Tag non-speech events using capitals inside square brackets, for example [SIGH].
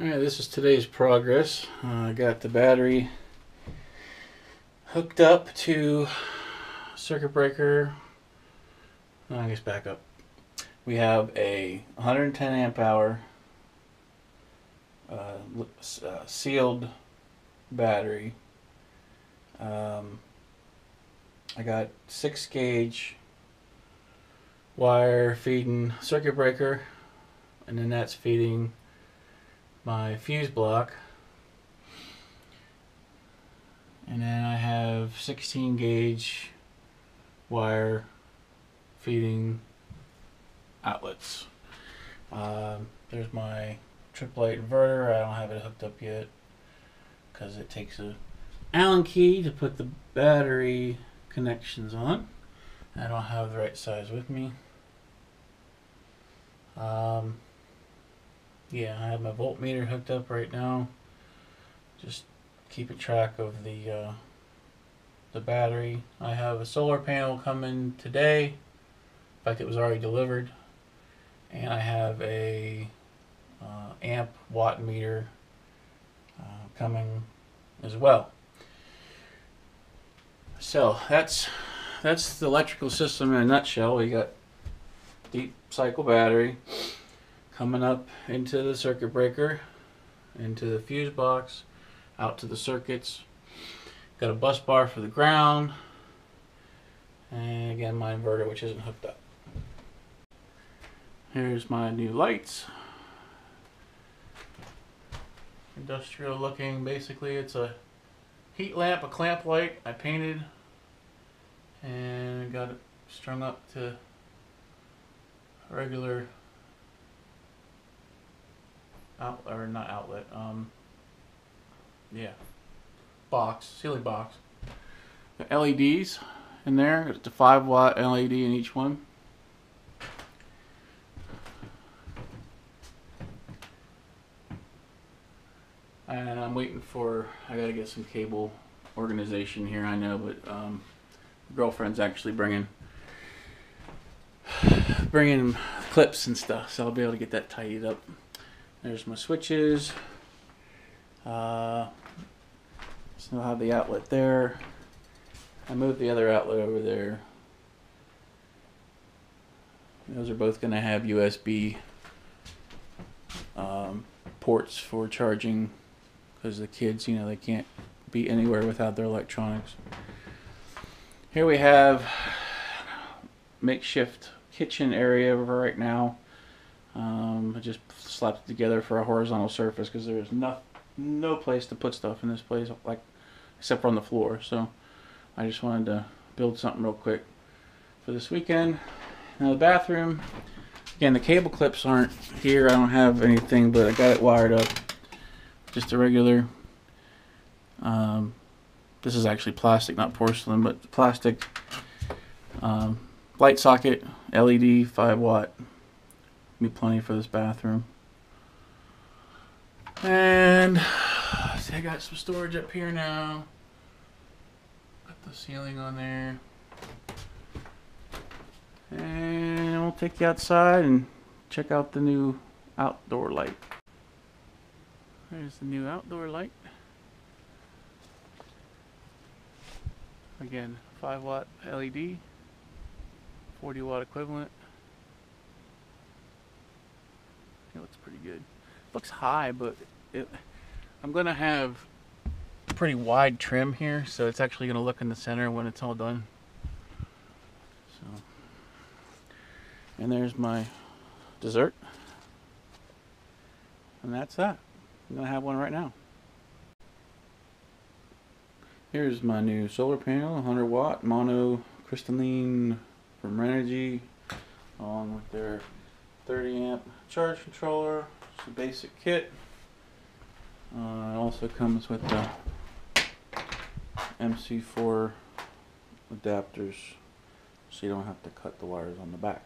Alright, this is today's progress. Uh, I got the battery hooked up to circuit breaker. No, I guess back up. We have a 110 amp hour uh, uh, sealed battery. Um, I got six gauge wire feeding circuit breaker, and then that's feeding my fuse block. And then I have 16 gauge wire feeding outlets. Um, there's my triple eight inverter. I don't have it hooked up yet because it takes a Allen key to put the battery connections on. I don't have the right size with me. Um, yeah, I have my voltmeter hooked up right now. Just keeping track of the uh, the battery. I have a solar panel coming today. In fact, it was already delivered. And I have a uh, amp watt meter uh, coming as well. So that's that's the electrical system in a nutshell. We got deep cycle battery coming up into the circuit breaker, into the fuse box, out to the circuits. Got a bus bar for the ground, and again my inverter which isn't hooked up. Here's my new lights. Industrial looking, basically it's a heat lamp, a clamp light I painted and got it strung up to regular out or not outlet. Um, yeah, box, ceiling box. The LEDs in there. It's a five watt LED in each one. And I'm waiting for. I gotta get some cable organization here. I know, but um, girlfriend's actually bringing [SIGHS] bringing clips and stuff, so I'll be able to get that tidied up. There's my switches. Uh, so I'll have the outlet there. I moved the other outlet over there. Those are both going to have USB um, ports for charging because the kids, you know, they can't be anywhere without their electronics. Here we have makeshift kitchen area right now. Um, I just slapped it together for a horizontal surface because there's no, no place to put stuff in this place, like except for on the floor. So I just wanted to build something real quick for this weekend. Now the bathroom, again the cable clips aren't here. I don't have anything, but I got it wired up. Just a regular. Um, this is actually plastic, not porcelain, but plastic um, light socket, LED, 5 watt be plenty for this bathroom. And [SIGHS] see, I got some storage up here now. Got the ceiling on there. And we'll take you outside and check out the new outdoor light. There's the new outdoor light. Again, 5 watt LED, 40 watt equivalent. It looks pretty good. looks high, but it, I'm to have pretty wide trim here, so it's actually to look in the center when it's all done. So, and there's my dessert. And that's that. I'm to have one right now. Here's my new solar panel, 100 watt mono crystalline from Renogy, along with their 30 amp charge controller. It's a basic kit. Uh, it also comes with the MC4 adapters so you don't have to cut the wires on the back.